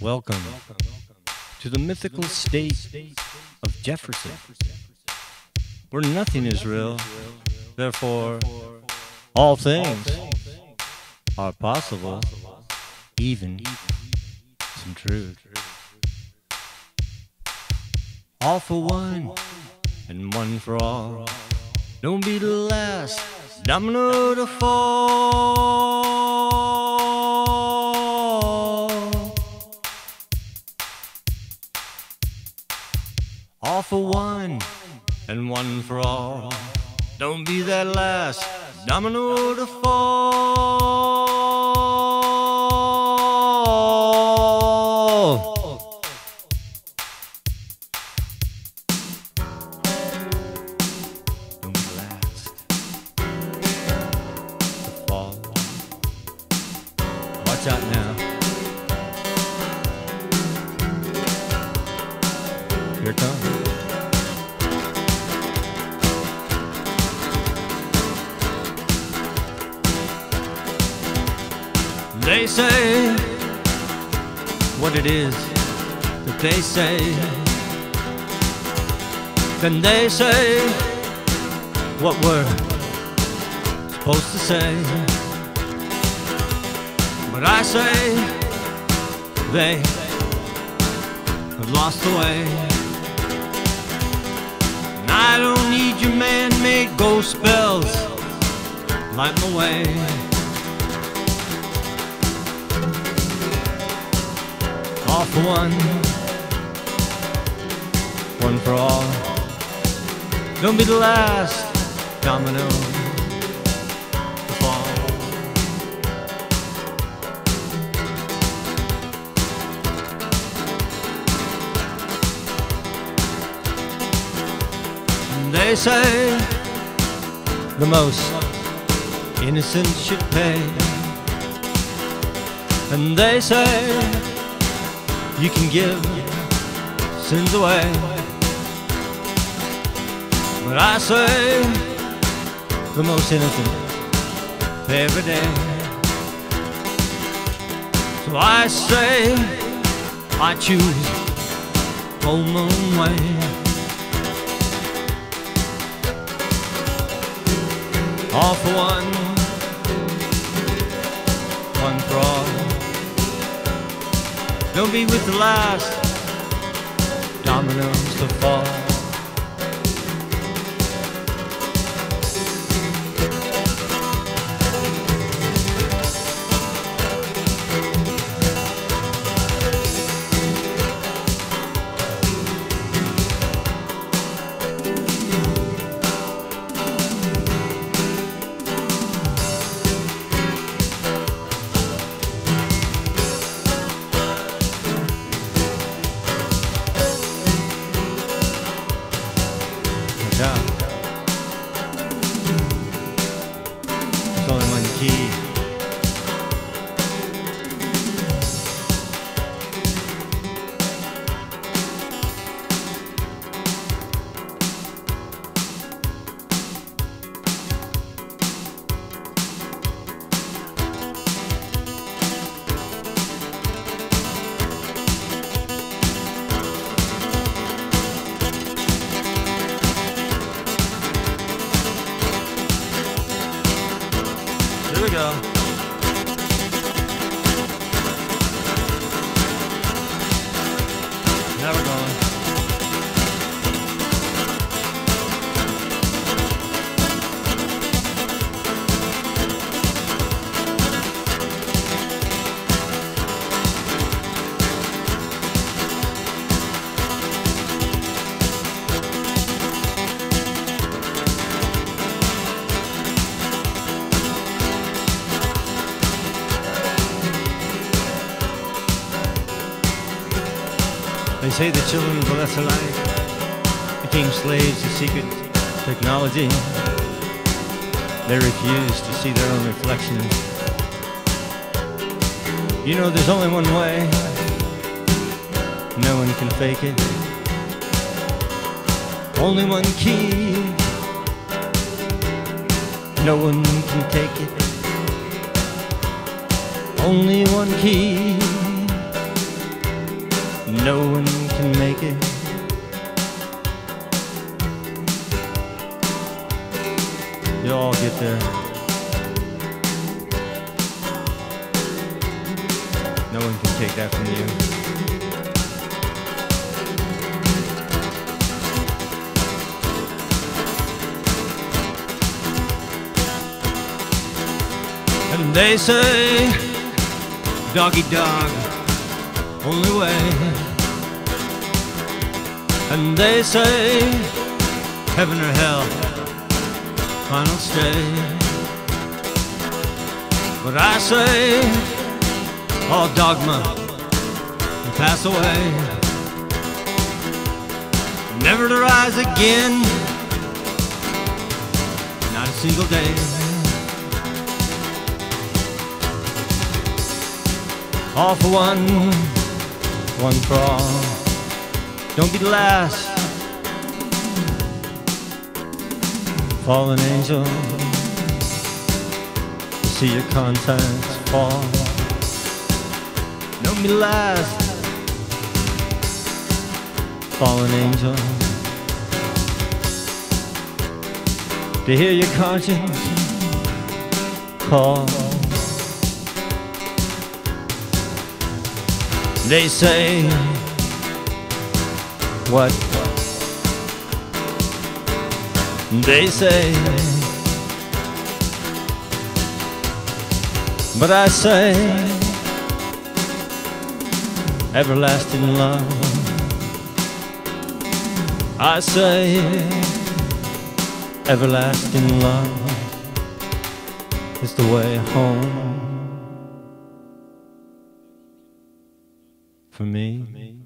Welcome to the mythical state of Jefferson, where nothing is real, therefore, all things are possible, even some truth. All for one and one for all. Don't be the last domino to fall. For one and one for all. Don't be that last domino to fall. Don't be last to fall. Watch out now. Here comes. They say what it is that they say. Then they say what we're supposed to say. But I say they have lost the way. And I don't need your man made ghost spells. Light my way. For one, one for all. Don't be the last domino to fall. And They say the most innocent should pay. And they say you can give sins away. But I say the most innocent every day. So I say I choose my own way. All for one Don't be with the last dominoes to fall. Go. Now we're going. They say the children of the lesser light became slaves to secret technology. They refuse to see their own reflection. You know, there's only one way. No one can fake it. Only one key. No one can take it. Only one key. No one can make it. You all get there. No one can take that from you. And they say, doggy dog, only way. And they say, heaven or hell, final stay. But I say, all dogma will pass away, never to rise again, not a single day. All for one, one for all. Don't be the last. Fallen angel, see your contents fall. Don't be the last. Fallen angel, to hear your conscience call. They say, what? They say, but I say, everlasting love. I say, everlasting love is the way home for me.